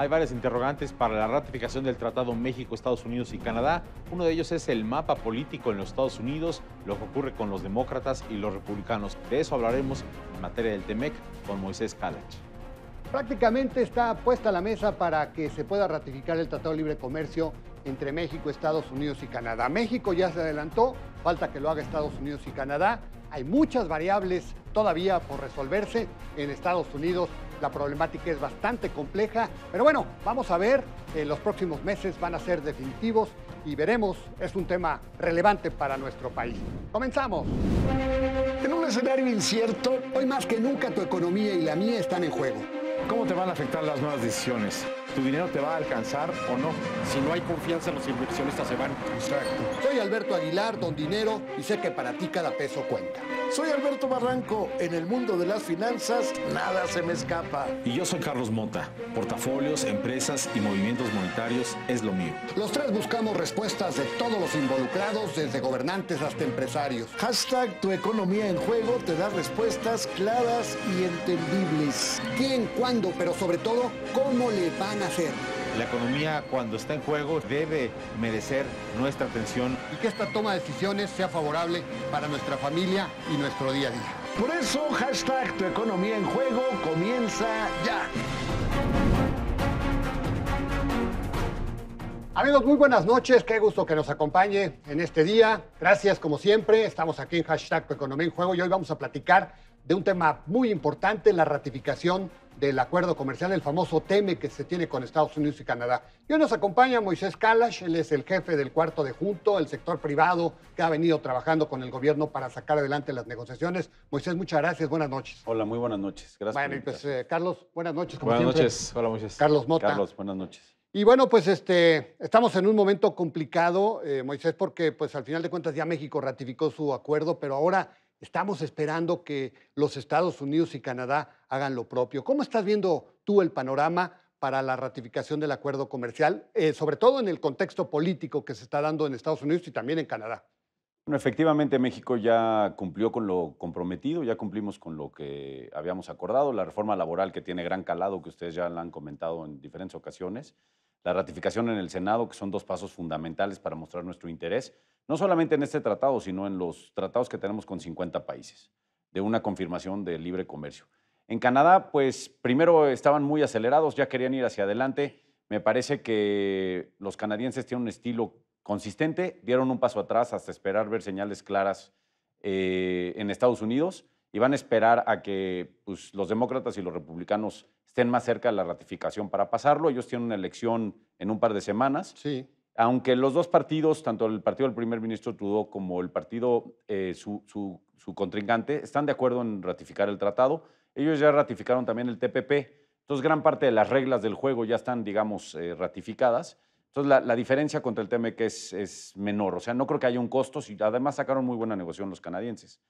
Hay varias interrogantes para la ratificación del Tratado México, Estados Unidos y Canadá. Uno de ellos es el mapa político en los Estados Unidos, lo que ocurre con los demócratas y los republicanos. De eso hablaremos en materia del TEMEC con Moisés Kalach. Prácticamente está puesta la mesa para que se pueda ratificar el Tratado de Libre Comercio entre México, Estados Unidos y Canadá. México ya se adelantó, falta que lo haga Estados Unidos y Canadá. Hay muchas variables todavía por resolverse en Estados Unidos. La problemática es bastante compleja, pero bueno, vamos a ver, en los próximos meses van a ser definitivos y veremos, es un tema relevante para nuestro país. Comenzamos. En un escenario incierto, hoy más que nunca tu economía y la mía están en juego. ¿Cómo te van a afectar las nuevas decisiones? ¿Tu dinero te va a alcanzar o no? Si no hay confianza, los inversionistas se van. Exacto. Soy Alberto Aguilar, don Dinero, y sé que para ti cada peso cuenta. Soy Alberto Barranco. En el mundo de las finanzas, nada se me escapa. Y yo soy Carlos Mota. Portafolios, empresas y movimientos monetarios es lo mío. Los tres buscamos respuestas de todos los involucrados, desde gobernantes hasta empresarios. Hashtag tu economía en juego te da respuestas claras y entendibles. ¿Quién, cuándo, pero sobre todo, cómo le van a hacer? La economía cuando está en juego debe merecer nuestra atención. Y que esta toma de decisiones sea favorable para nuestra familia y nuestro día a día. Por eso, hashtag tu economía en juego comienza ya. Amigos, muy buenas noches. Qué gusto que nos acompañe en este día. Gracias, como siempre. Estamos aquí en hashtag tu economía en juego y hoy vamos a platicar de un tema muy importante, la ratificación del acuerdo comercial, el famoso TEME que se tiene con Estados Unidos y Canadá. Y hoy nos acompaña Moisés Kalash, él es el jefe del cuarto de junto, el sector privado que ha venido trabajando con el gobierno para sacar adelante las negociaciones. Moisés, muchas gracias, buenas noches. Hola, muy buenas noches. Gracias. Bueno, y pues eh, Carlos, buenas noches. Como buenas noches, hola Moisés. Carlos Mota. Carlos, buenas noches. Y bueno, pues este, estamos en un momento complicado, eh, Moisés, porque pues al final de cuentas ya México ratificó su acuerdo, pero ahora Estamos esperando que los Estados Unidos y Canadá hagan lo propio. ¿Cómo estás viendo tú el panorama para la ratificación del acuerdo comercial, eh, sobre todo en el contexto político que se está dando en Estados Unidos y también en Canadá? Bueno, efectivamente México ya cumplió con lo comprometido, ya cumplimos con lo que habíamos acordado, la reforma laboral que tiene gran calado, que ustedes ya la han comentado en diferentes ocasiones, la ratificación en el Senado, que son dos pasos fundamentales para mostrar nuestro interés, no solamente en este tratado, sino en los tratados que tenemos con 50 países, de una confirmación de libre comercio. En Canadá, pues primero estaban muy acelerados, ya querían ir hacia adelante. Me parece que los canadienses tienen un estilo consistente, dieron un paso atrás hasta esperar ver señales claras eh, en Estados Unidos y van a esperar a que pues, los demócratas y los republicanos estén más cerca de la ratificación para pasarlo. Ellos tienen una elección en un par de semanas. Sí aunque los dos partidos, tanto el partido del primer ministro Trudeau como el partido, eh, su, su, contrincante, están de acuerdo en ratificar el tratado. Ellos ya ratificaron también el TPP. Entonces, gran parte de las reglas del juego ya están, digamos, eh, ratificadas. Entonces, la, diferencia contra el TMC es, es menor. O sea, no creo que haya un costo. Y además, sacaron muy buena negociación los canadienses.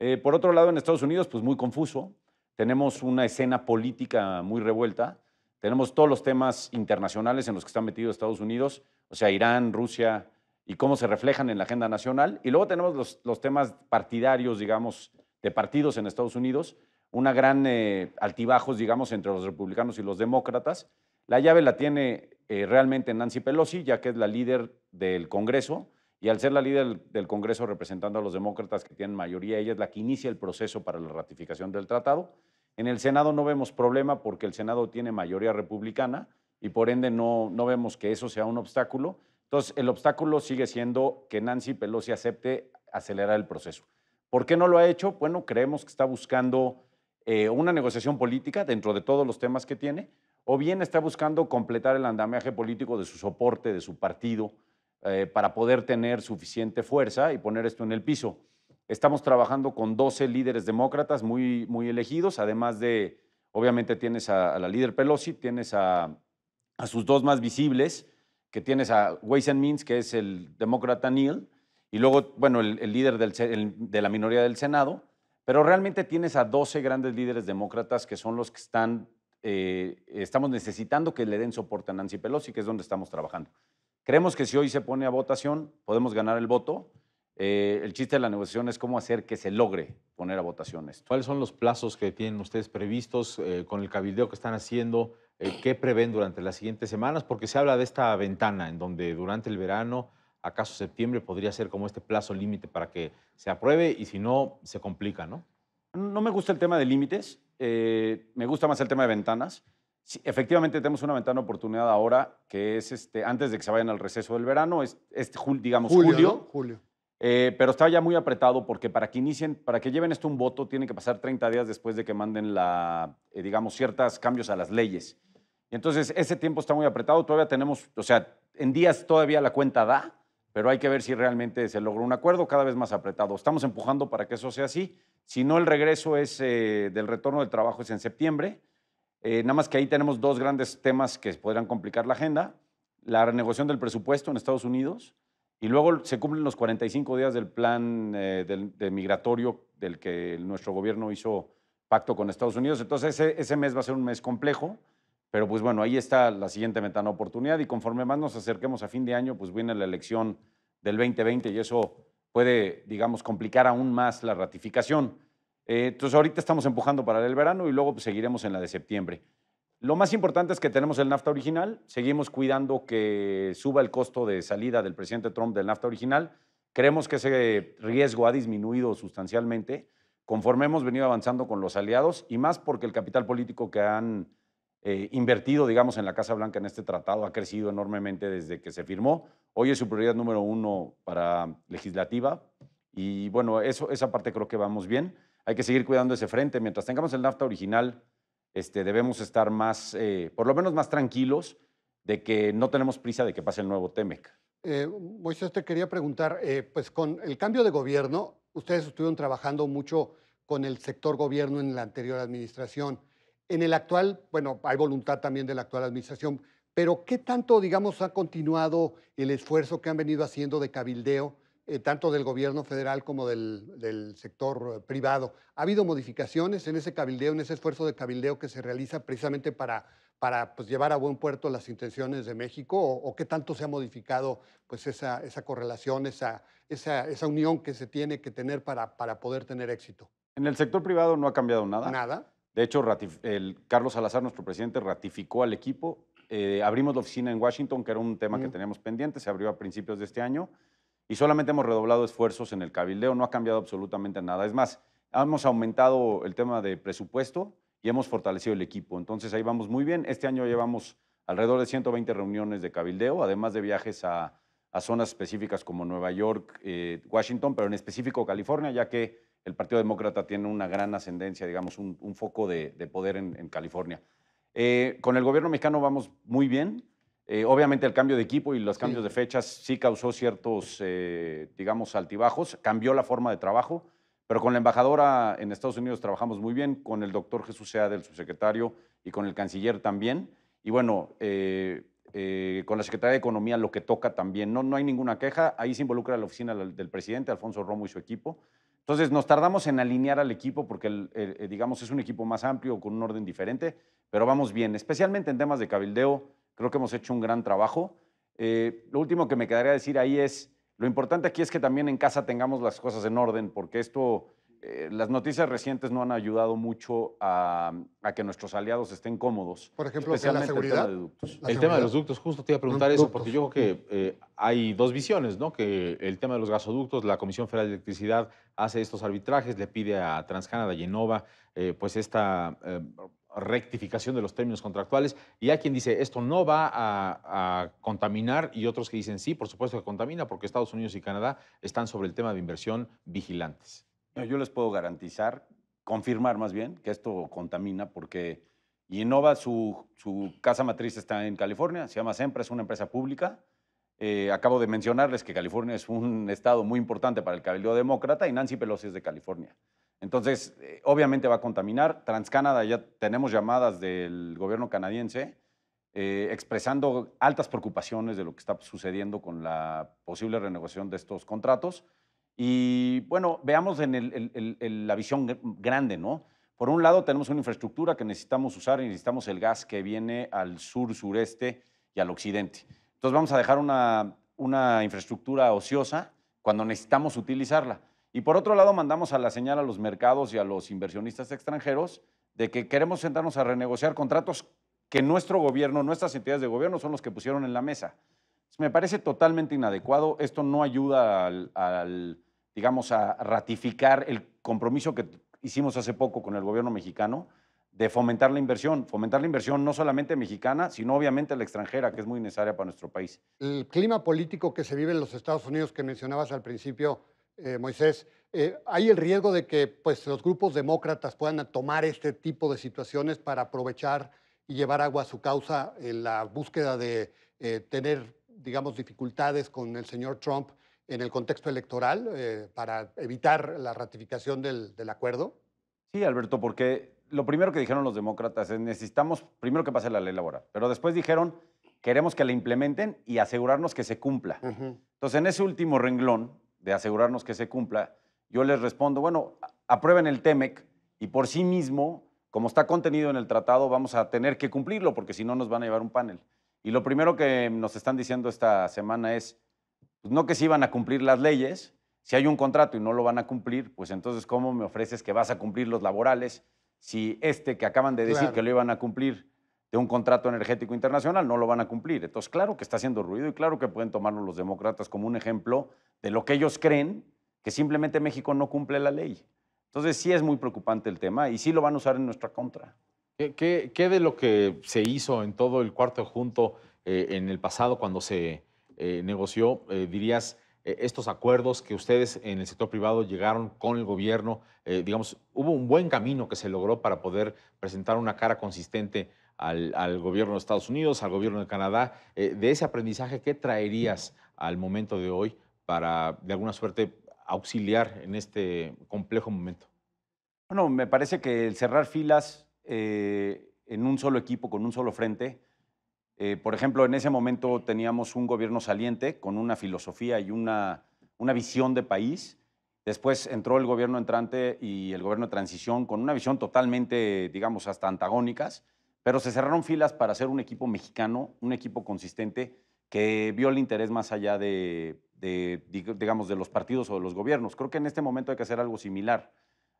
Eh, por otro lado, en Estados Unidos, pues muy confuso. Tenemos una escena política muy revuelta. Tenemos todos los temas internacionales en los que está metido Estados Unidos o sea, Irán, Rusia, y cómo se reflejan en la agenda nacional. Y luego tenemos los, temas partidarios, digamos, de partidos en Estados Unidos, una gran eh, altibajos, digamos, entre los republicanos y los demócratas. La llave la tiene eh, realmente Nancy Pelosi, ya que es la líder del Congreso, y al ser la líder del Congreso representando a los demócratas que tienen mayoría, ella es la que inicia el proceso para la ratificación del tratado. En el Senado no vemos problema porque el Senado tiene mayoría republicana, y por ende no, no vemos que eso sea un obstáculo. Entonces, el obstáculo sigue siendo que Nancy Pelosi acepte acelerar el proceso. ¿Por qué no lo ha hecho? Bueno, creemos que está buscando eh, una negociación política dentro de todos los temas que tiene, o bien está buscando completar el andamiaje político de su soporte, de su partido, eh, para poder tener suficiente fuerza y poner esto en el piso. Estamos trabajando con 12 líderes demócratas muy, muy elegidos, además de, obviamente tienes a la líder Pelosi, tienes a sus dos más visibles, que tienes a Ways and Means, que es el demócrata Neil, y luego, bueno, el, líder de la minoría del Senado, pero realmente tienes a 12 grandes líderes demócratas que son los que están, eh, estamos necesitando que le den soporte a Nancy Pelosi, que es donde estamos trabajando. Creemos que si hoy se pone a votación, podemos ganar el voto. Eh, el chiste de la negociación es cómo hacer que se logre poner a votación esto. ¿Cuáles son los plazos que tienen ustedes previstos eh, con el cabildeo que están haciendo? eh, ¿qué prevén durante las siguientes semanas? Porque se habla de esta ventana en donde durante el verano, acaso septiembre, podría ser como este plazo límite para que se apruebe y si no, se complica, ¿no? No me gusta el tema de límites, eh, me gusta más el tema de ventanas. Sí, efectivamente tenemos una ventana de oportunidad ahora que es este, antes de que se vayan al receso del verano, es, este, digamos julio. Julio. ¿no? Julio. Eh, pero está ya muy apretado porque para que inicien, para que lleven esto un voto, tiene que pasar 30 días después de que manden la, eh, digamos, ciertos cambios a las leyes. Y entonces ese tiempo está muy apretado. Todavía tenemos, o sea, en días todavía la cuenta da, pero hay que ver si realmente se logró un acuerdo cada vez más apretado. Estamos empujando para que eso sea así. Si no, el regreso es eh, del retorno del trabajo es en septiembre. Eh, nada más que ahí tenemos dos grandes temas que podrían complicar la agenda. La renegociación del presupuesto en Estados Unidos y luego se cumplen los 45 días del plan eh, de migratorio del que nuestro gobierno hizo pacto con Estados Unidos. Entonces ese, mes va a ser un mes complejo, pero pues bueno, ahí está la siguiente ventana oportunidad y conforme más nos acerquemos a fin de año, pues viene la elección del 2020 y eso puede, digamos, complicar aún más la ratificación. Eh, entonces ahorita estamos empujando para el verano y luego pues, seguiremos en la de septiembre. Lo más importante es que tenemos el NAFTA original, seguimos cuidando que suba el costo de salida del presidente Trump del NAFTA original. Creemos que ese riesgo ha disminuido sustancialmente conforme hemos venido avanzando con los aliados y más porque el capital político que han eh, invertido, digamos, en la Casa Blanca en este tratado ha crecido enormemente desde que se firmó. Hoy es su prioridad número uno para legislativa y bueno, eso, esa parte creo que vamos bien. Hay que seguir cuidando ese frente. Mientras tengamos el NAFTA original, este, debemos estar más, eh, por lo menos más tranquilos de que no tenemos prisa de que pase el nuevo TEMEC. Eh, Moisés, te quería preguntar, eh, pues con el cambio de gobierno, ustedes estuvieron trabajando mucho con el sector gobierno en la anterior administración. En el actual, bueno, hay voluntad también de la actual administración, pero ¿qué tanto, digamos, ha continuado el esfuerzo que han venido haciendo de cabildeo, eh, tanto del gobierno federal como del, del sector eh, privado? ¿Ha habido modificaciones en ese cabildeo, en ese esfuerzo de cabildeo que se realiza precisamente para, para pues, llevar a buen puerto las intenciones de México? ¿O, o qué tanto se ha modificado pues, esa, esa correlación, esa, esa, esa unión que se tiene que tener para, para poder tener éxito? En el sector privado no ha cambiado nada. Nada. De hecho, el Carlos Salazar, nuestro presidente, ratificó al equipo. Eh, abrimos la oficina en Washington, que era un tema que teníamos pendiente, se abrió a principios de este año y solamente hemos redoblado esfuerzos en el cabildeo, no ha cambiado absolutamente nada. Es más, hemos aumentado el tema de presupuesto y hemos fortalecido el equipo. Entonces ahí vamos muy bien. Este año llevamos alrededor de 120 reuniones de cabildeo, además de viajes a, zonas específicas como Nueva York, eh, Washington, pero en específico California, ya que el Partido Demócrata tiene una gran ascendencia, digamos, un, foco de, de poder en, en California. Eh, con el gobierno mexicano vamos muy bien. Eh, obviamente el cambio de equipo y los cambios de fechas sí causó ciertos, eh, digamos, altibajos, cambió la forma de trabajo, pero con la embajadora en Estados Unidos trabajamos muy bien, con el doctor Jesús Sea, del subsecretario, y con el canciller también. Y bueno, eh, con la Secretaría de Economía lo que toca también, no, no hay ninguna queja, ahí se involucra la oficina del, presidente, Alfonso Romo y su equipo. Entonces nos tardamos en alinear al equipo porque, el- el- el, digamos, es un equipo más amplio, con un orden diferente, pero vamos bien, especialmente en temas de cabildeo, creo que hemos hecho un gran trabajo. Eh, lo último que me quedaría decir ahí es, lo importante aquí es que también en casa tengamos las cosas en orden, porque esto, eh, las noticias recientes no han ayudado mucho a, a que nuestros aliados estén cómodos. Por ejemplo, que la especialmente el tema seguridad. de ductos. El tema de seguridad. los ductos, justo te iba a preguntar eso, porque yo creo que eh, hay dos visiones, ¿no? Que el tema de los gasoductos, la Comisión Federal de Electricidad hace estos arbitrajes, le pide a TransCanada y eh, pues esta eh, rectificación de los términos contractuales, y hay quien dice esto no va a, a contaminar, y otros que dicen sí, por supuesto que contamina, porque Estados Unidos y Canadá están sobre el tema de inversión vigilantes. Yo les puedo garantizar, confirmar más bien, que esto contamina porque Innova, su, su casa matriz está en California, se llama Sempra, es una empresa pública. Eh, acabo de mencionarles que California es un estado muy importante para el cabildeo demócrata y Nancy Pelosi es de California. Entonces, eh, obviamente va a contaminar. TransCanada, ya tenemos llamadas del gobierno canadiense eh, expresando altas preocupaciones de lo que está sucediendo con la posible renegociación de estos contratos. Y bueno, veamos en la visión gr- grande, ¿no? Por un lado, tenemos una infraestructura que necesitamos usar y necesitamos el gas que viene al sur, sureste y al occidente. Entonces vamos a dejar una infraestructura ociosa cuando necesitamos utilizarla. Y por otro lado, mandamos a la señal a los mercados y a los inversionistas extranjeros de que queremos sentarnos a renegociar contratos que nuestro gobierno, nuestras entidades de gobierno son los que pusieron en la mesa. Me parece totalmente inadecuado. Esto no ayuda al, digamos, a ratificar el compromiso que hicimos hace poco con el gobierno mexicano de fomentar la inversión, fomentar la inversión no solamente mexicana, sino obviamente la extranjera, que es muy necesaria para nuestro país. El clima político que se vive en los Estados Unidos que mencionabas al principio, eh, Moisés, eh, ¿hay el riesgo de que pues, los grupos demócratas puedan tomar este tipo de situaciones para aprovechar y llevar agua a su causa en la búsqueda de eh, tener, digamos, dificultades con el señor Trump en el contexto electoral para evitar la ratificación del, del acuerdo? Sí, Alberto, porque lo primero que dijeron los demócratas es necesitamos primero que pase la ley laboral, pero después dijeron queremos que la implementen y asegurarnos que se cumpla. Entonces, en ese último renglón de asegurarnos que se cumpla, yo les respondo, bueno, aprueben el TEMEC y por sí mismo, como está contenido en el tratado, vamos a tener que cumplirlo porque si no nos van a llevar un panel. Y lo primero que nos están diciendo esta semana es, pues no que se iban a cumplir las leyes, si hay un contrato y no lo van a cumplir, pues entonces, ¿cómo me ofreces que vas a cumplir los laborales? si este que acaban de decir que lo iban a cumplir de un contrato energético internacional no lo van a cumplir. Entonces, claro que está haciendo ruido y claro que pueden tomarlo los demócratas como un ejemplo de lo que ellos creen que simplemente México no cumple la ley. Entonces, sí es muy preocupante el tema y sí lo van a usar en nuestra contra. ¿Qué, de lo que se hizo en todo el cuarto junto eh, en el pasado cuando se eh, negoció, eh, dirías, estos acuerdos que ustedes en el sector privado llegaron con el gobierno, digamos, hubo un buen camino que se logró para poder presentar una cara consistente al, gobierno de Estados Unidos, al gobierno de Canadá. Eh, de ese aprendizaje, ¿qué traerías al momento de hoy para, de alguna suerte, auxiliar en este complejo momento? Bueno, me parece que el cerrar filas en un solo equipo, con un solo frente, eh, por ejemplo, en ese momento teníamos un gobierno saliente con una filosofía y una, una visión de país. Después entró el gobierno entrante y el gobierno de transición con una visión totalmente, digamos, hasta antagónicas, pero se cerraron filas para hacer un equipo mexicano, un equipo consistente que vio el interés más allá de, digamos, de los partidos o de los gobiernos. Creo que en este momento hay que hacer algo similar.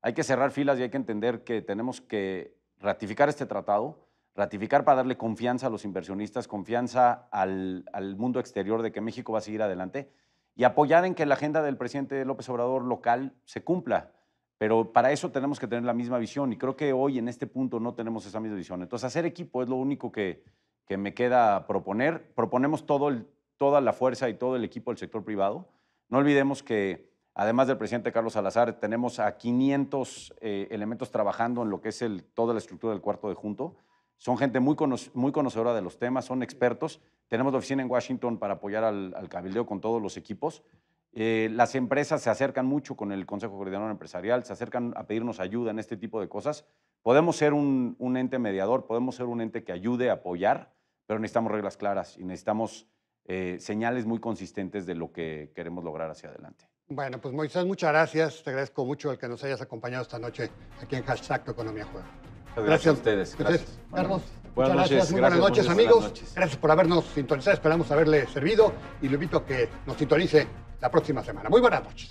Hay que cerrar filas y hay que entender que tenemos que ratificar este tratado, ratificar para darle confianza a los inversionistas, confianza al, mundo exterior de que México va a seguir adelante y apoyar en que la agenda del presidente López Obrador local se cumpla. Pero para eso tenemos que tener la misma visión y creo que hoy en este punto no tenemos esa misma visión. Entonces hacer equipo es lo único que, me queda proponer. Proponemos todo toda la fuerza y todo el equipo del sector privado. No olvidemos que además del presidente Carlos Salazar, tenemos a 500 eh, elementos trabajando en lo que es el, toda la estructura del cuarto de junto. Son gente muy, muy conocedora de los temas, son expertos. Tenemos la oficina en Washington para apoyar al, cabildeo con todos los equipos. Eh, las empresas se acercan mucho con el Consejo Coordinador Empresarial, se acercan a pedirnos ayuda en este tipo de cosas. Podemos ser un, ente mediador, podemos ser un ente que ayude a apoyar, pero necesitamos reglas claras y necesitamos eh, señales muy consistentes de lo que queremos lograr hacia adelante. Bueno, pues Moisés, muchas gracias. Te agradezco mucho el que nos hayas acompañado esta noche aquí en Hashtag Economía Juega. Gracias, a ustedes. Gracias. Carlos. Buenas noches, buenas noches, amigos. Gracias por habernos sintonizado. Esperamos haberle servido y lo invito a que nos sintonice la próxima semana. Muy buenas noches.